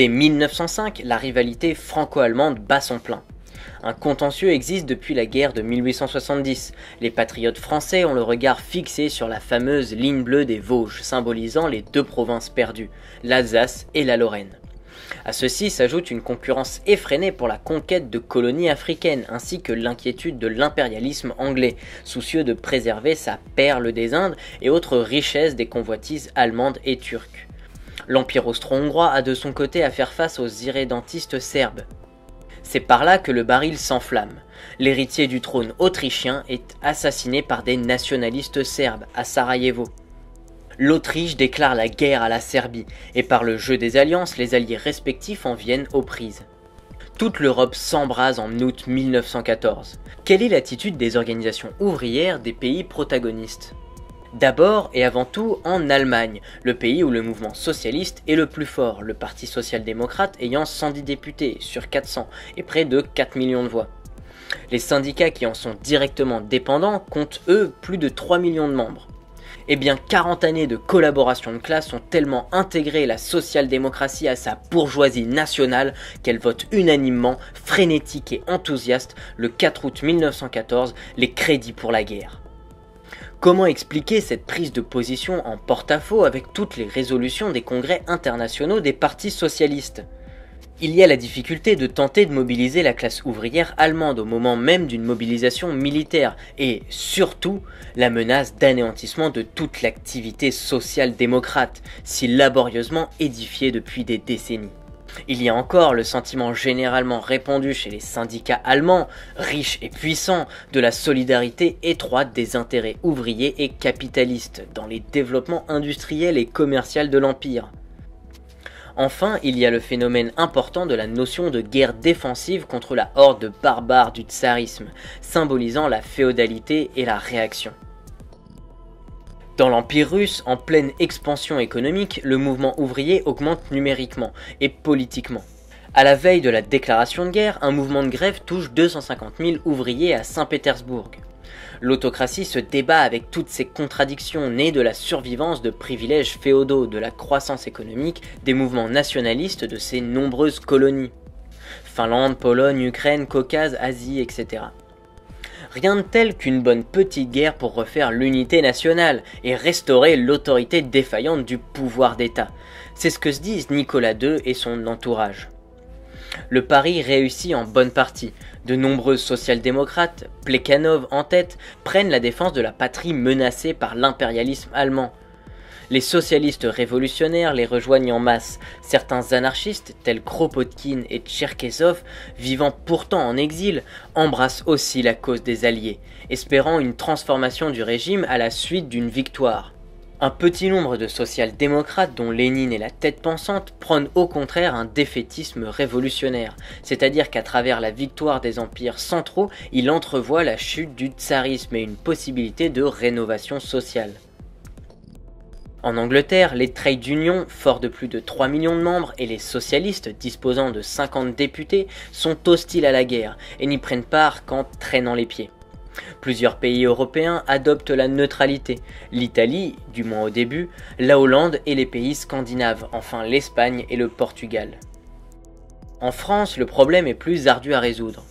Dès 1905, la rivalité franco-allemande bat son plein. Un contentieux existe depuis la guerre de 1870. Les patriotes français ont le regard fixé sur la fameuse ligne bleue des Vosges, symbolisant les deux provinces perdues, l'Alsace et la Lorraine. À ceci s'ajoute une concurrence effrénée pour la conquête de colonies africaines, ainsi que l'inquiétude de l'impérialisme anglais, soucieux de préserver sa perle des Indes et autres richesses des convoitises allemandes et turques. L'Empire austro-hongrois a de son côté à faire face aux irrédentistes serbes, c'est par là que le baril s'enflamme. L'héritier du trône autrichien est assassiné par des nationalistes serbes à Sarajevo. L'Autriche déclare la guerre à la Serbie, et par le jeu des alliances, les alliés respectifs en viennent aux prises. Toute l'Europe s'embrase en août 1914. Quelle est l'attitude des organisations ouvrières des pays protagonistes? D'abord et avant tout en Allemagne, le pays où le mouvement socialiste est le plus fort, le Parti social-démocrate ayant 110 députés sur 400 et près de 4 millions de voix. Les syndicats qui en sont directement dépendants comptent eux plus de 3 millions de membres. Eh bien, 40 années de collaboration de classe ont tellement intégré la social-démocratie à sa bourgeoisie nationale qu'elle vote unanimement, frénétique et enthousiaste, le 4 août 1914, les crédits pour la guerre. Comment expliquer cette prise de position en porte-à-faux avec toutes les résolutions des congrès internationaux des partis socialistes? Il y a la difficulté de tenter de mobiliser la classe ouvrière allemande au moment même d'une mobilisation militaire et surtout la menace d'anéantissement de toute l'activité sociale démocrate, si laborieusement édifiée depuis des décennies. Il y a encore le sentiment généralement répandu chez les syndicats allemands, riches et puissants, de la solidarité étroite des intérêts ouvriers et capitalistes dans les développements industriels et commerciaux de l'Empire. Enfin, il y a le phénomène important de la notion de guerre défensive contre la horde barbare du tsarisme, symbolisant la féodalité et la réaction. Dans l'Empire russe, en pleine expansion économique, le mouvement ouvrier augmente numériquement et politiquement. À la veille de la déclaration de guerre, un mouvement de grève touche 250 000 ouvriers à Saint-Pétersbourg. L'autocratie se débat avec toutes ces contradictions nées de la survivance de privilèges féodaux, de la croissance économique, des mouvements nationalistes de ces nombreuses colonies. Finlande, Pologne, Ukraine, Caucase, Asie, etc. Rien de tel qu'une bonne petite guerre pour refaire l'unité nationale et restaurer l'autorité défaillante du pouvoir d'État. C'est ce que se disent Nicolas II et son entourage. Le pari réussit en bonne partie. De nombreux social-démocrates, Plekhanov en tête, prennent la défense de la patrie menacée par l'impérialisme allemand. Les socialistes révolutionnaires les rejoignent en masse. Certains anarchistes, tels Kropotkin et Tcherkezov, vivant pourtant en exil, embrassent aussi la cause des Alliés, espérant une transformation du régime à la suite d'une victoire. Un petit nombre de social-démocrates, dont Lénine est la tête pensante, prônent au contraire un défaitisme révolutionnaire, c'est-à-dire qu'à travers la victoire des empires centraux, il entrevoit la chute du tsarisme et une possibilité de rénovation sociale. En Angleterre, les trade unions, forts de plus de 3 millions de membres, et les socialistes, disposant de 50 députés, sont hostiles à la guerre et n'y prennent part qu'en traînant les pieds. Plusieurs pays européens adoptent la neutralité, l'Italie, du moins au début, la Hollande et les pays scandinaves, enfin l'Espagne et le Portugal. En France, le problème est plus ardu à résoudre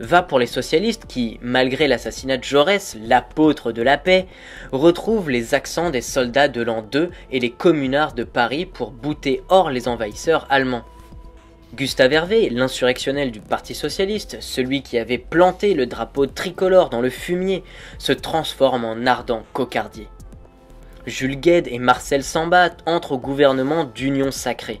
va pour les socialistes qui, malgré l'assassinat de Jaurès, l'apôtre de la paix, retrouvent les accents des soldats de l'an 2 et les communards de Paris pour bouter hors les envahisseurs allemands. Gustave Hervé, l'insurrectionnel du Parti socialiste, celui qui avait planté le drapeau tricolore dans le fumier, se transforme en ardent cocardier. Jules Gued et Marcel Sambat entrent au gouvernement d'Union sacrée.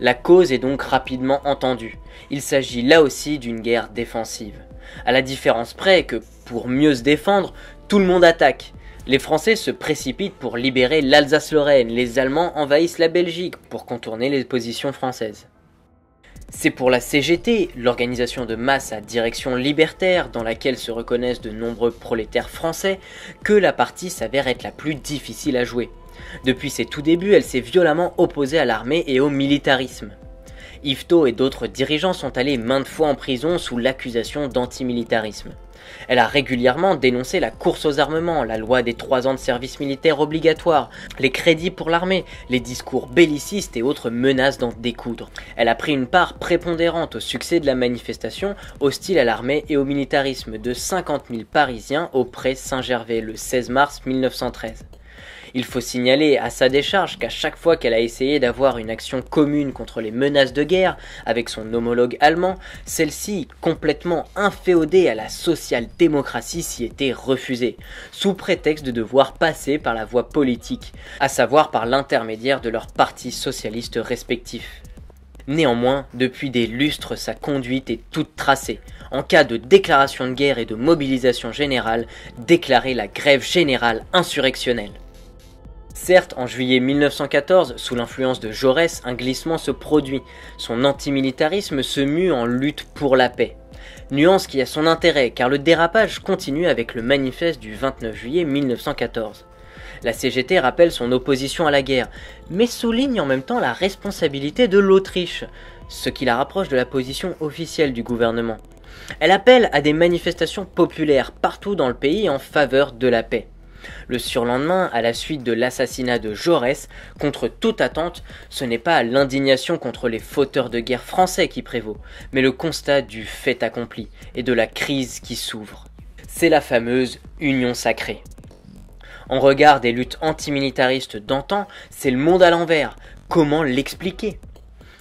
La cause est donc rapidement entendue. Il s'agit là aussi d'une guerre défensive. À la différence près que, pour mieux se défendre, tout le monde attaque. Les Français se précipitent pour libérer l'Alsace-Lorraine, les Allemands envahissent la Belgique pour contourner les positions françaises. C'est pour la CGT, l'organisation de masse à direction libertaire dans laquelle se reconnaissent de nombreux prolétaires français, que la partie s'avère être la plus difficile à jouer. Depuis ses tout débuts, elle s'est violemment opposée à l'armée et au militarisme. Yvetot et d'autres dirigeants sont allés maintes fois en prison sous l'accusation d'antimilitarisme. Elle a régulièrement dénoncé la course aux armements, la loi des trois ans de service militaire obligatoire, les crédits pour l'armée, les discours bellicistes et autres menaces d'en découdre. Elle a pris une part prépondérante au succès de la manifestation hostile à l'armée et au militarisme de 50 000 Parisiens auprès Saint-Gervais le 16 mars 1913. Il faut signaler à sa décharge qu'à chaque fois qu'elle a essayé d'avoir une action commune contre les menaces de guerre avec son homologue allemand, celle-ci, complètement inféodée à la social-démocratie, s'y était refusée, sous prétexte de devoir passer par la voie politique, à savoir par l'intermédiaire de leurs partis socialistes respectifs. Néanmoins, depuis des lustres, sa conduite est toute tracée. En cas de déclaration de guerre et de mobilisation générale, déclarer la grève générale insurrectionnelle. Certes, en juillet 1914, sous l'influence de Jaurès, un glissement se produit. Son antimilitarisme se mue en lutte pour la paix. Nuance qui a son intérêt, car le dérapage continue avec le manifeste du 29 juillet 1914. La CGT rappelle son opposition à la guerre, mais souligne en même temps la responsabilité de l'Autriche, ce qui la rapproche de la position officielle du gouvernement. Elle appelle à des manifestations populaires partout dans le pays en faveur de la paix. Le surlendemain, à la suite de l'assassinat de Jaurès, contre toute attente, ce n'est pas l'indignation contre les fauteurs de guerre français qui prévaut, mais le constat du fait accompli et de la crise qui s'ouvre. C'est la fameuse Union sacrée. En regard des luttes antimilitaristes d'antan, c'est le monde à l'envers. Comment l'expliquer?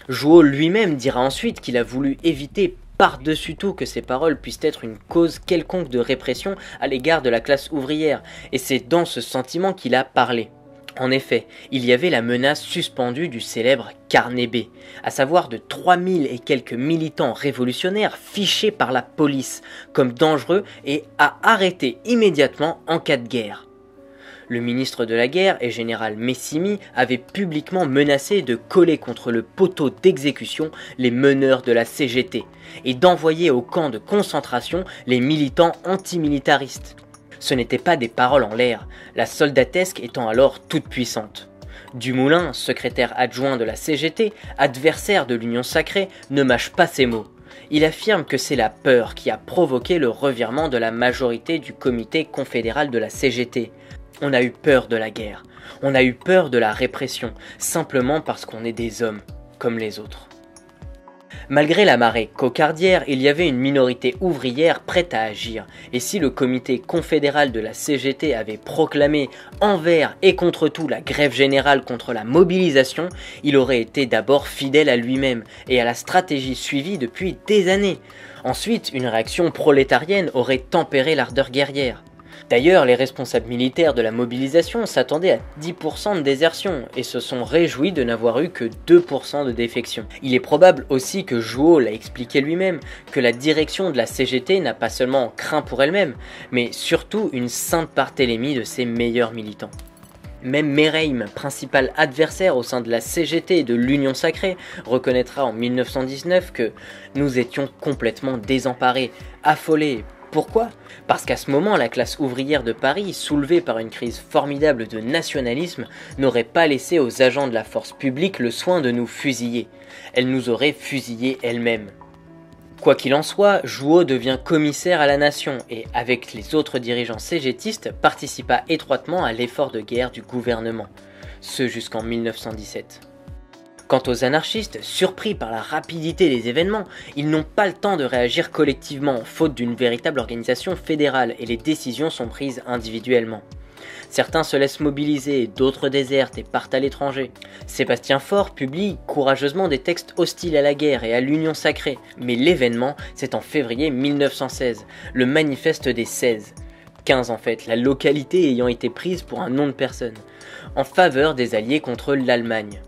Jouot lui-même dira ensuite qu'il a voulu éviter par-dessus tout que ces paroles puissent être une cause quelconque de répression à l'égard de la classe ouvrière, et c'est dans ce sentiment qu'il a parlé. En effet, il y avait la menace suspendue du célèbre carnet B, à savoir de 3000 et quelques militants révolutionnaires fichés par la police comme dangereux et à arrêter immédiatement en cas de guerre. Le ministre de la guerre et général Messimi avait publiquement menacé de coller contre le poteau d'exécution les meneurs de la CGT et d'envoyer au camp de concentration les militants antimilitaristes. Ce n'étaient pas des paroles en l'air, la soldatesque étant alors toute puissante. Dumoulin, secrétaire adjoint de la CGT, adversaire de l'Union sacrée, ne mâche pas ses mots. Il affirme que c'est la peur qui a provoqué le revirement de la majorité du comité confédéral de la CGT, on a eu peur de la guerre, on a eu peur de la répression, simplement parce qu'on est des hommes, comme les autres. Malgré la marée cocardière, il y avait une minorité ouvrière prête à agir, et si le comité confédéral de la CGT avait proclamé envers et contre tout la grève générale contre la mobilisation, il aurait été d'abord fidèle à lui-même et à la stratégie suivie depuis des années. Ensuite, une réaction prolétarienne aurait tempéré l'ardeur guerrière. D'ailleurs, les responsables militaires de la mobilisation s'attendaient à 10% de désertion et se sont réjouis de n'avoir eu que 2% de défection. Il est probable aussi que Jouot l'a expliqué lui-même, que la direction de la CGT n'a pas seulement craint pour elle-même, mais surtout une sainte partélémie de ses meilleurs militants. Même Mereim, principal adversaire au sein de la CGT et de l'Union Sacrée, reconnaîtra en 1919 que nous étions complètement désemparés, affolés, pourquoi? Parce qu'à ce moment, la classe ouvrière de Paris, soulevée par une crise formidable de nationalisme, n'aurait pas laissé aux agents de la force publique le soin de nous fusiller. Elle nous aurait fusillés elle-même. Quoi qu'il en soit, Jouot devient commissaire à la nation et, avec les autres dirigeants cégétistes, participa étroitement à l'effort de guerre du gouvernement, ce jusqu'en 1917. Quant aux anarchistes, surpris par la rapidité des événements, ils n'ont pas le temps de réagir collectivement, faute d'une véritable organisation fédérale, et les décisions sont prises individuellement. Certains se laissent mobiliser, d'autres désertent et partent à l'étranger. Sébastien Faure publie courageusement des textes hostiles à la guerre et à l'union sacrée, mais l'événement, c'est en février 1916, le manifeste des 16. 15 en fait, la localité ayant été prise pour un nom de personne, en faveur des alliés contre l'Allemagne.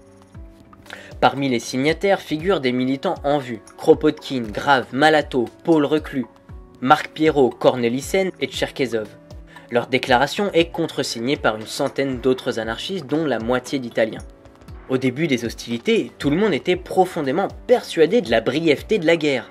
Parmi les signataires figurent des militants en vue Kropotkin, Grave, Malato, Paul Reclus, Marc Pierrot, Cornelissen et Tcherkezov. Leur déclaration est contresignée par une centaine d'autres anarchistes, dont la moitié d'Italiens. Au début des hostilités, tout le monde était profondément persuadé de la brièveté de la guerre.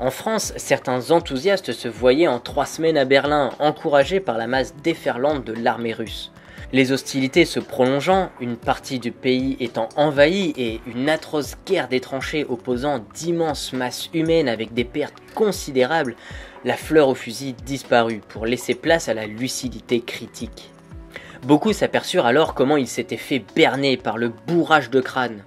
En France, certains enthousiastes se voyaient en trois semaines à Berlin, encouragés par la masse déferlante de l'armée russe. Les hostilités se prolongeant, une partie du pays étant envahie et une atroce guerre des tranchées opposant d'immenses masses humaines avec des pertes considérables, la fleur au fusil disparut pour laisser place à la lucidité critique. Beaucoup s'aperçurent alors comment ils s'étaient fait berner par le bourrage de crâne.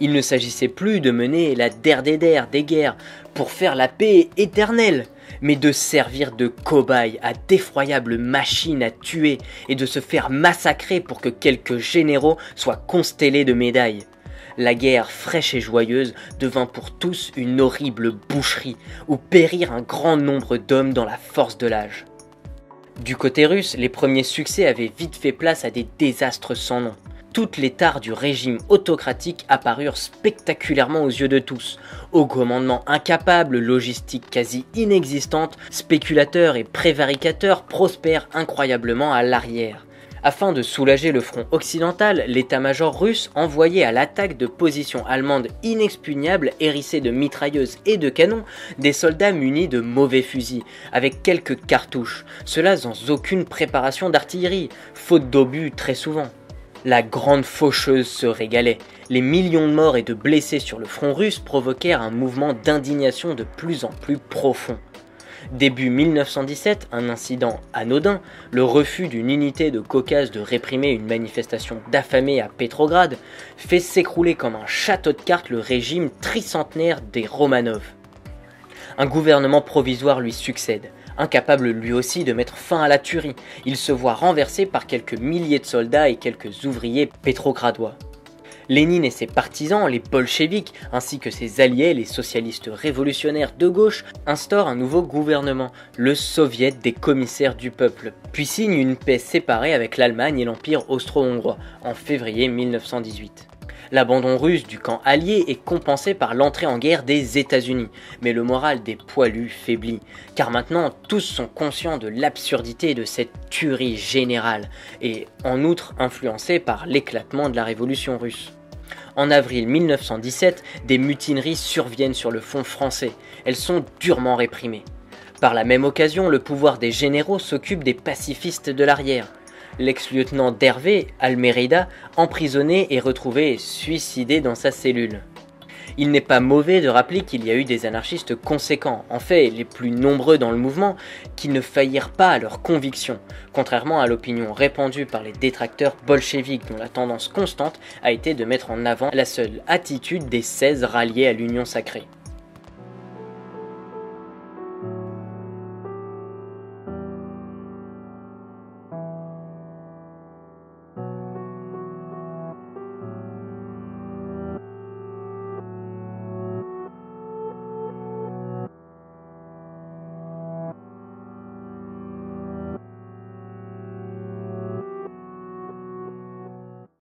Il ne s'agissait plus de mener la der des des guerres pour faire la paix éternelle, mais de servir de cobaye à d'effroyables machines à tuer et de se faire massacrer pour que quelques généraux soient constellés de médailles. La guerre fraîche et joyeuse devint pour tous une horrible boucherie où périrent un grand nombre d'hommes dans la force de l'âge. Du côté russe, les premiers succès avaient vite fait place à des désastres sans nom toutes les tares du régime autocratique apparurent spectaculairement aux yeux de tous. Au commandement incapable, logistique quasi inexistante, spéculateurs et prévaricateurs prospèrent incroyablement à l'arrière. Afin de soulager le front occidental, l'état-major russe envoyait à l'attaque de positions allemandes inexpugnables hérissées de mitrailleuses et de canons des soldats munis de mauvais fusils, avec quelques cartouches, cela sans aucune préparation d'artillerie, faute d'obus très souvent. La grande faucheuse se régalait. Les millions de morts et de blessés sur le front russe provoquèrent un mouvement d'indignation de plus en plus profond. Début 1917, un incident anodin, le refus d'une unité de Caucase de réprimer une manifestation d'affamés à Pétrograd, fait s'écrouler comme un château de cartes le régime tricentenaire des Romanov. Un gouvernement provisoire lui succède, incapable lui aussi de mettre fin à la tuerie. Il se voit renversé par quelques milliers de soldats et quelques ouvriers pétrogradois. Lénine et ses partisans, les bolcheviks, ainsi que ses alliés, les socialistes révolutionnaires de gauche, instaurent un nouveau gouvernement, le Soviet des commissaires du peuple, puis signent une paix séparée avec l'Allemagne et l'Empire austro-hongrois en février 1918. L'abandon russe du camp allié est compensé par l'entrée en guerre des États-Unis, mais le moral des poilus faiblit, car maintenant tous sont conscients de l'absurdité de cette tuerie générale, et en outre influencés par l'éclatement de la révolution russe. En avril 1917, des mutineries surviennent sur le front français. Elles sont durement réprimées. Par la même occasion, le pouvoir des généraux s'occupe des pacifistes de l'arrière l'ex-lieutenant d'Hervé, Almeida, emprisonné et retrouvé suicidé dans sa cellule. Il n'est pas mauvais de rappeler qu'il y a eu des anarchistes conséquents, en fait les plus nombreux dans le mouvement, qui ne faillirent pas à leurs convictions, contrairement à l'opinion répandue par les détracteurs bolcheviques dont la tendance constante a été de mettre en avant la seule attitude des 16 ralliés à l'Union sacrée.